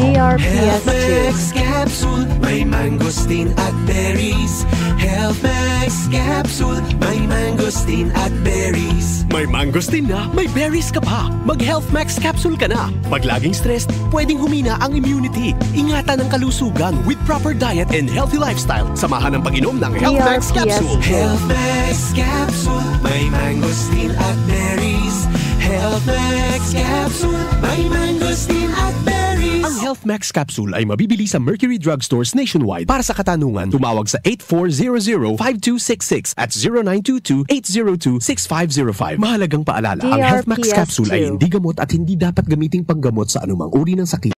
DRPS2. Max Capsule, may mangosteen at berries. Health Max Capsule, may mangosteen at berries. May mangosteen na, may berries ka pa. Mag-Health Max Capsule ka na. Pag laging stressed, pwedeng humina ang immunity. Ingatan ang kalusugan with proper diet and healthy lifestyle. Samahan ng pag-inom ng Health Max DRPS2. Capsule. Health Max Capsule, may mangosteen at berries. Health Max Capsule, may mangosteen at berries. Ang Health Max Capsule ay mabibili sa Mercury Drugstores nationwide. Para sa katanungan, tumawag sa 8400-5266 at 0922-802-6505. Mahalagang paalala, ang Health Max DRPS2. Capsule ay hindi gamot at hindi dapat gamiting panggamot sa anumang uri ng sakit.